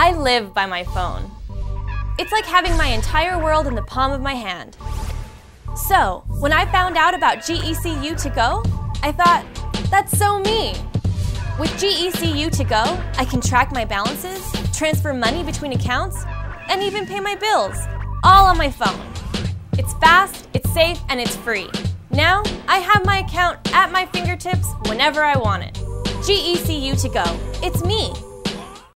I live by my phone. It's like having my entire world in the palm of my hand. So, when I found out about GECU2Go, I thought, that's so me. With GECU to go, I can track my balances, transfer money between accounts, and even pay my bills, all on my phone. It's fast, it's safe, and it's free. Now, I have my account at my fingertips whenever I want it. GECU2Go. It's me.